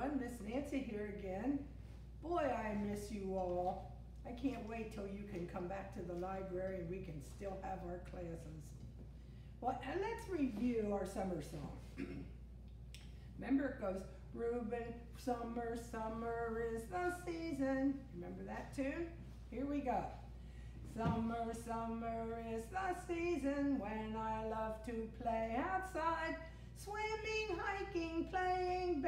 everyone, Miss Nancy here again. Boy, I miss you all. I can't wait till you can come back to the library and we can still have our classes. Well, and let's review our summer song. Remember it goes, Reuben, summer, summer is the season. Remember that tune? Here we go. Summer, summer is the season when I love to play outside. Playing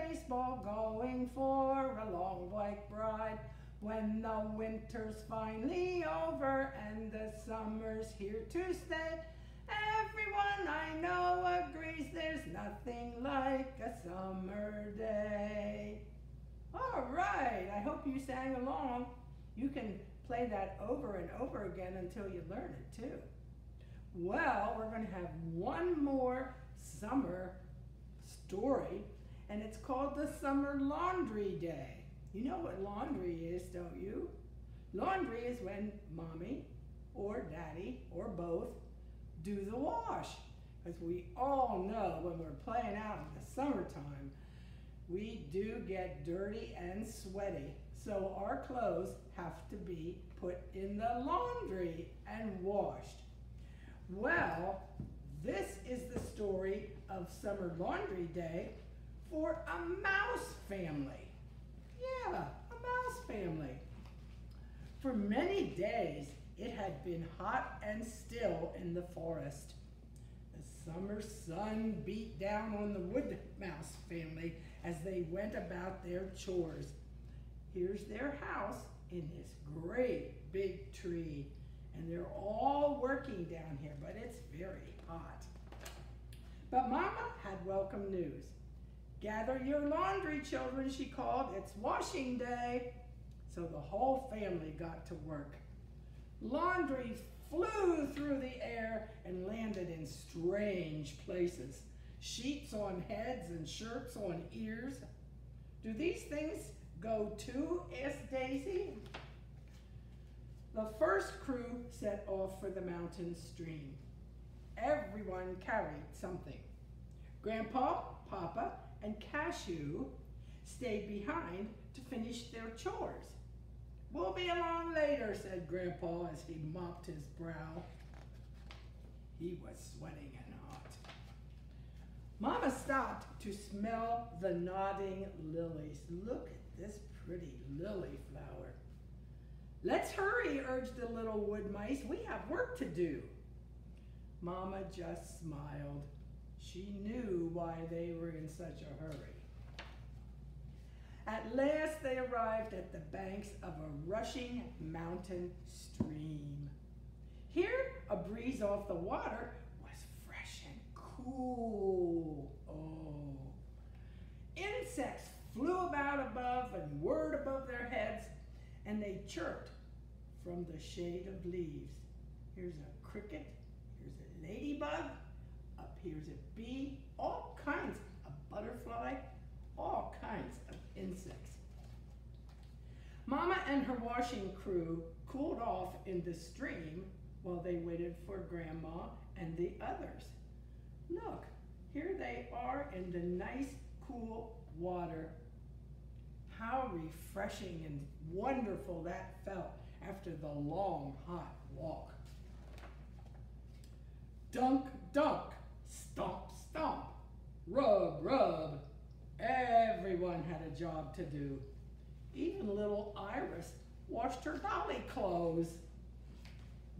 baseball, going for a long white ride. When the winter's finally over and the summer's here to stay, everyone I know agrees there's nothing like a summer day. All right, I hope you sang along. You can play that over and over again until you learn it too. Well, we're going to have one more summer story, and it's called the Summer Laundry Day. You know what laundry is, don't you? Laundry is when mommy or daddy or both do the wash. As we all know, when we're playing out in the summertime, we do get dirty and sweaty. So our clothes have to be put in the laundry and washed. Well, this is the story of Summer Laundry Day for a mouse family. Yeah, a mouse family. For many days, it had been hot and still in the forest. The summer sun beat down on the wood mouse family as they went about their chores. Here's their house in this great big tree, and they're all working down here, but it's very hot. But Mama had welcome news. Gather your laundry, children, she called. It's washing day. So the whole family got to work. Laundry flew through the air and landed in strange places. Sheets on heads and shirts on ears. Do these things go too? asked Daisy. The first crew set off for the mountain stream. Everyone carried something. Grandpa, Papa, and Cashew stayed behind to finish their chores. We'll be along later, said Grandpa as he mopped his brow. He was sweating and hot. Mama stopped to smell the nodding lilies. Look at this pretty lily flower. Let's hurry, urged the little wood mice. We have work to do. Mama just smiled. She knew why they were in such a hurry. At last they arrived at the banks of a rushing mountain stream. Here, a breeze off the water was fresh and cool. Oh. Insects flew about above and whirred above their heads, and they chirped from the shade of leaves. Here's a cricket, here's a ladybug, up here's a bee, all kinds, a butterfly, all kinds of insects. Mama and her washing crew cooled off in the stream while they waited for Grandma and the others. Look, here they are in the nice, cool water. How refreshing and wonderful that felt after the long, hot walk. Dunk, dunk, rub, rub. Everyone had a job to do. Even little Iris washed her dolly clothes.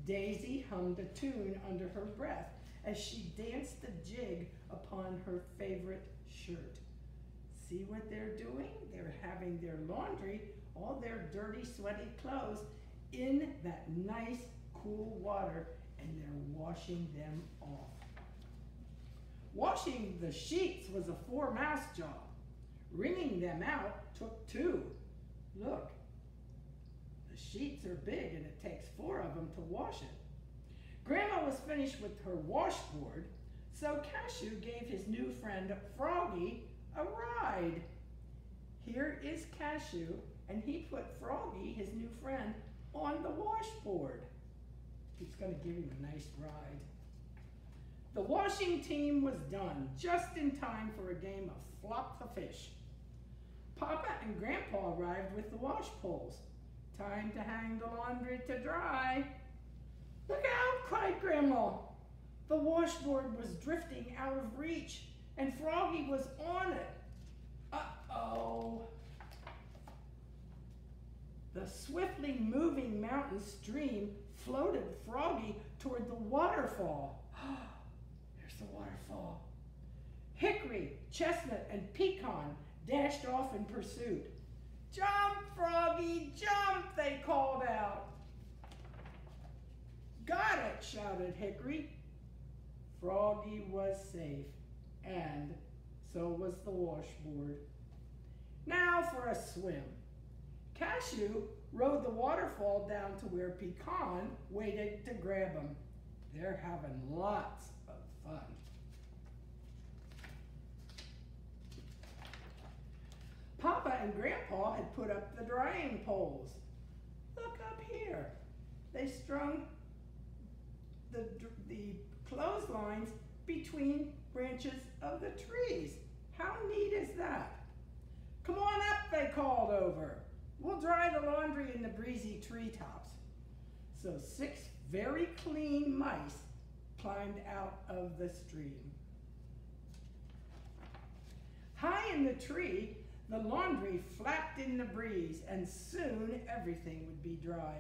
Daisy hummed a tune under her breath as she danced the jig upon her favorite shirt. See what they're doing? They're having their laundry, all their dirty, sweaty clothes, in that nice, cool water, and they're washing them off. Washing the sheets was a four-mouse job. Wringing them out took two. Look, the sheets are big and it takes four of them to wash it. Grandma was finished with her washboard, so Cashew gave his new friend Froggy a ride. Here is Cashew, and he put Froggy, his new friend, on the washboard. He's going to give him a nice ride. The washing team was done just in time for a game of flop the fish. Papa and Grandpa arrived with the wash poles. Time to hang the laundry to dry. Look out, cried Grandma. The washboard was drifting out of reach, and Froggy was on it. Uh-oh. The swiftly moving mountain stream floated Froggy toward the waterfall. There's the waterfall. Hickory, Chestnut, and Pecan dashed off in pursuit. Jump, Froggy, jump, they called out. Got it, shouted Hickory. Froggy was safe, and so was the washboard. Now for a swim. Cashew rode the waterfall down to where Pecan waited to grab him. They're having lots of fun. Papa and Grandpa had put up the drying poles. Look up here. They strung the, the clotheslines between branches of the trees. How neat is that? Come on up, they called over. We'll dry the laundry in the breezy treetops. So six very clean mice climbed out of the stream. High in the tree, the laundry flapped in the breeze, and soon everything would be dry,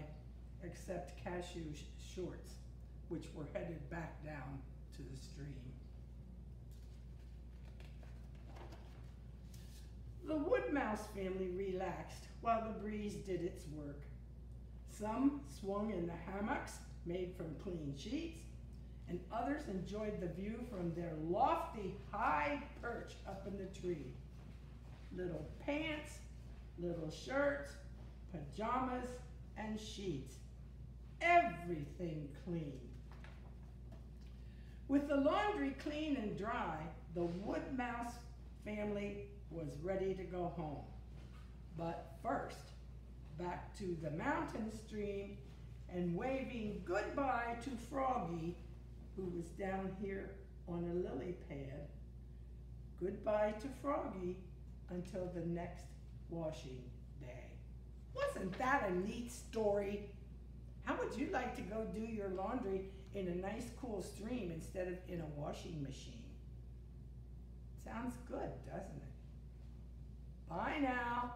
except Cashew's shorts, which were headed back down to the stream. The wood mouse family relaxed while the breeze did its work. Some swung in the hammocks made from clean sheets, and others enjoyed the view from their lofty high perch up in the tree little pants, little shirts, pajamas, and sheets. Everything clean. With the laundry clean and dry, the wood mouse family was ready to go home. But first, back to the mountain stream and waving goodbye to Froggy, who was down here on a lily pad. Goodbye to Froggy until the next washing day. Wasn't that a neat story? How would you like to go do your laundry in a nice cool stream instead of in a washing machine? Sounds good, doesn't it? Bye now.